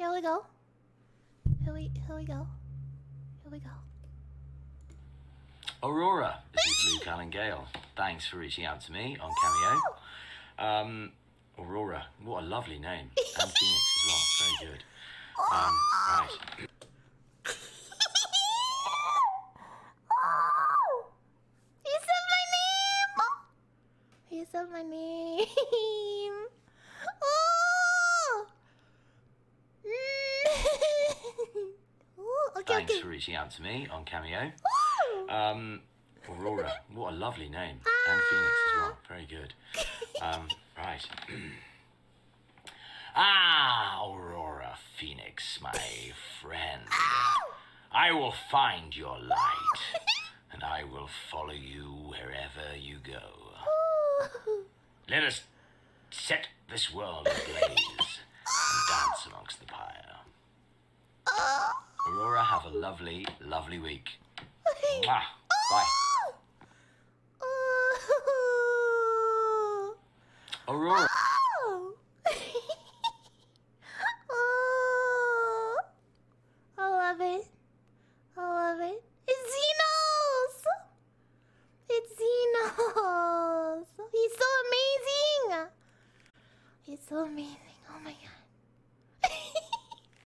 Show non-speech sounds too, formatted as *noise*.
Here we go. Here we here we go. Here we go. Aurora, this is Luke Allen Gale. Thanks for reaching out to me on Cameo. Um, Aurora, what a lovely name. *laughs* And Phoenyx as well. Very good. Um, right. *laughs* He said my name. He said my name. *laughs* Thanks for reaching out to me on Cameo. Um, Aurora, what a lovely name. And Phoenyx as well. Very good. *laughs* Um, right. *clears throat* ah, Aurora Phoenyx, my friend. I will find your light, *laughs* and I will follow you wherever you go. Let us set this world ablaze *laughs* have a lovely, lovely week. *laughs* Mwah. Bye. Oh. Aurora. Oh. *laughs* oh. I love it. I love it. It's Zenos! It's Zenos! He's so amazing! He's so amazing. Oh